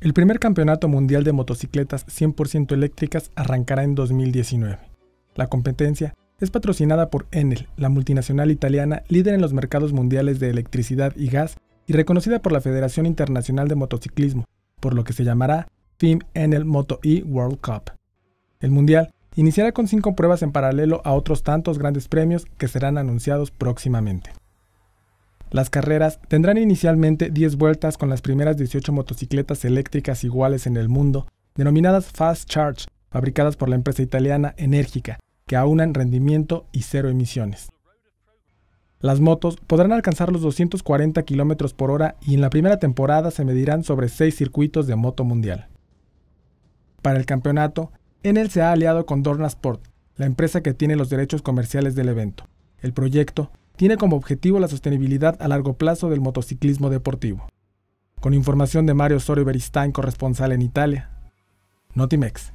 El primer campeonato mundial de motocicletas 100% eléctricas arrancará en 2019. La competencia es patrocinada por Enel, la multinacional italiana líder en los mercados mundiales de electricidad y gas y reconocida por la Federación Internacional de Motociclismo, por lo que se llamará Team Enel Moto E World Cup. El mundial iniciará con cinco pruebas en paralelo a otros tantos grandes premios que serán anunciados próximamente. Las carreras tendrán inicialmente 10 vueltas con las primeras 18 motocicletas eléctricas iguales en el mundo, denominadas Fast Charge, fabricadas por la empresa italiana Enérgica, que aunan rendimiento y cero emisiones. Las motos podrán alcanzar los 240 km por hora y en la primera temporada se medirán sobre 6 circuitos de moto mundial. Para el campeonato, Enel se ha aliado con Dorna Sport, la empresa que tiene los derechos comerciales del evento. El proyecto tiene como objetivo la sostenibilidad a largo plazo del motociclismo deportivo. Con información de Mario Sorio Beristain, corresponsal en Italia. Notimex.